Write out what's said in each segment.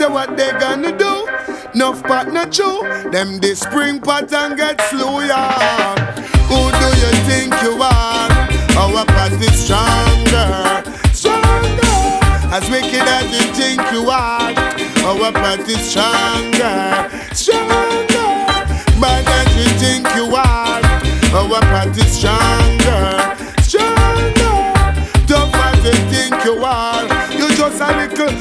say what they gonna do? Enough pot not true. Them the spring pot and get slow, yeah. Who do you think you are? Our pot is stronger, stronger. As wicked as you think you are, our pot is stronger, stronger. Bad as you think you are, our pot is stronger, stronger. Tough as you think you are, you just a little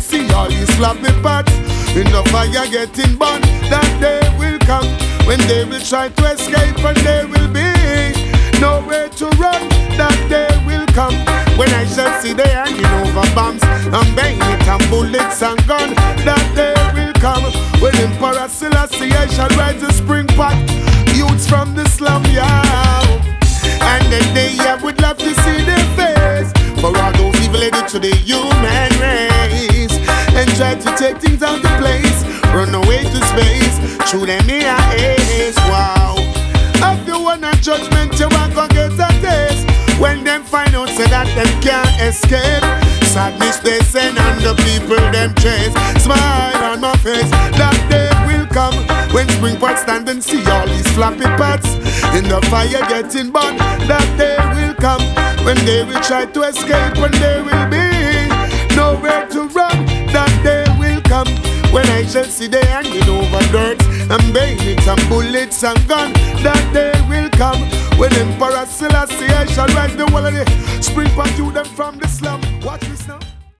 see all these floppy parts. In the fire getting burned, that day will come when they will try to escape and there will be nowhere to run. That day will come when I shall see they hanging over bombs and bayonet and bullets and gun. That day will come when Emperor Selassie I shall rise the spring pot. Youths from the slum, yeah. And the day I would love to see their face For all those evil headed to the And try to take things out of place. Run away to space. Through them ace, wow. If you want a judgment, you want to get a taste. When them find out, say that them can't escape. Sadness they send and the people them chase. Smile on my face, that day will come. When spring pot stand and see all these floppy pots. In the fire getting burned That day will come. When they will try to escape When they will be When I shall see they hanging over dirt And bayonets and bullets and gun That day will come When Emperor Selassie I shall rise the wall of the Spring pot to them from the slum. Watch this now